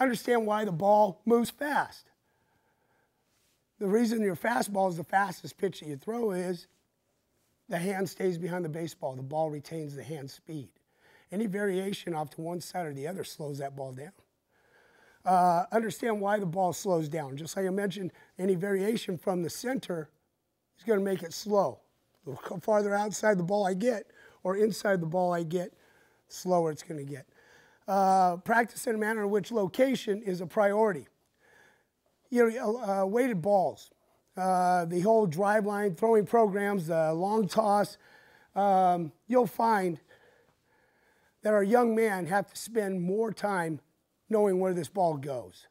Understand why the ball moves fast. The reason your fastball is the fastest pitch that you throw is the hand stays behind the baseball. The ball retains the hand speed. Any variation off to one side or the other slows that ball down. Uh, understand why the ball slows down. Just like I mentioned, any variation from the center is going to make it slow. The farther outside the ball I get or inside the ball I get, slower it's going to get. Uh, practice in a manner in which location is a priority. You know, uh, weighted balls, uh, the whole Driveline, throwing programs, the long toss, um, you'll find that our young men have to spend more time knowing where this ball goes.